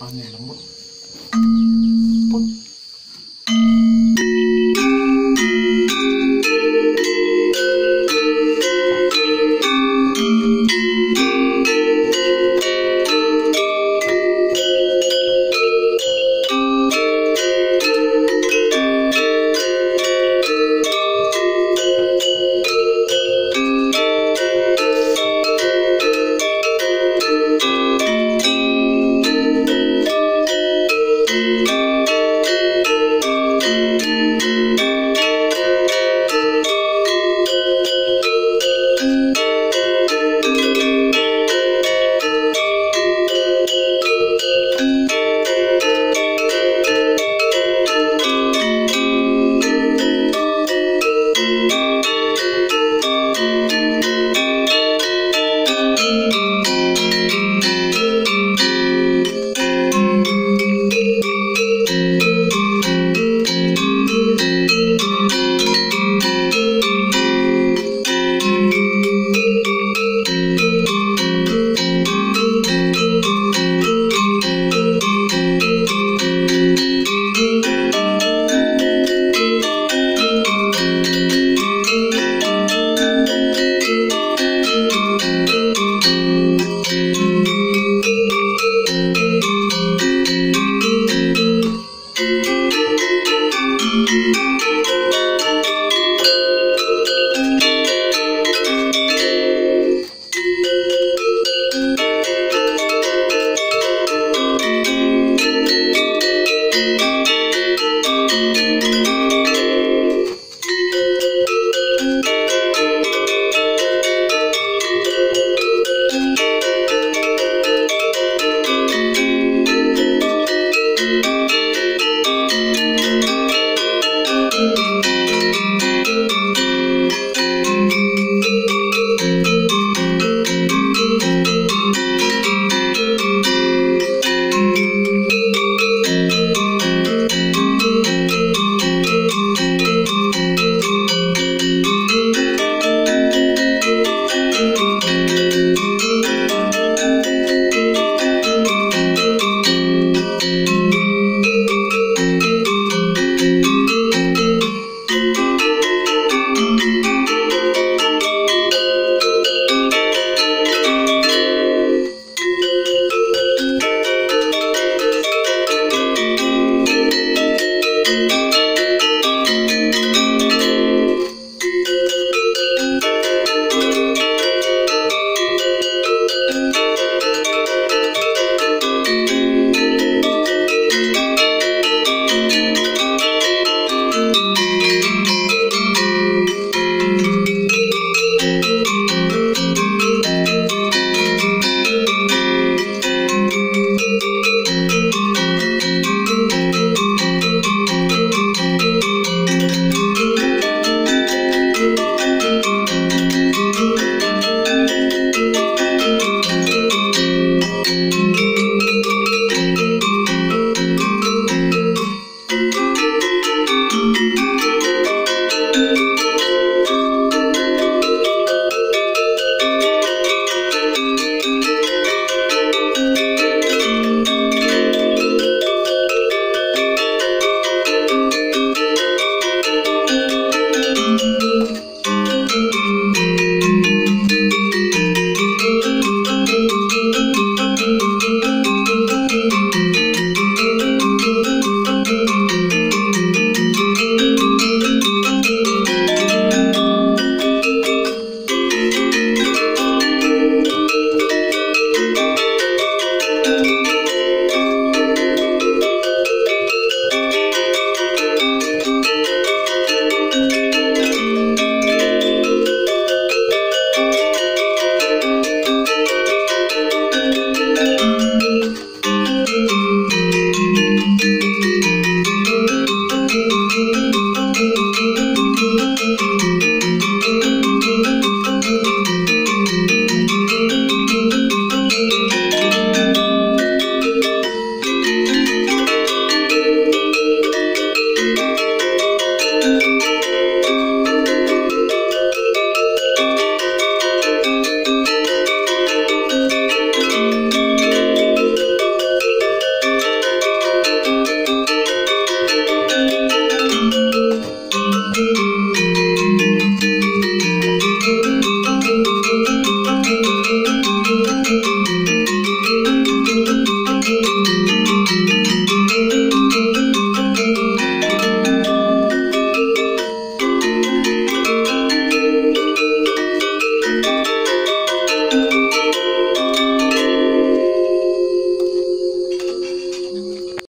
Anne lembut.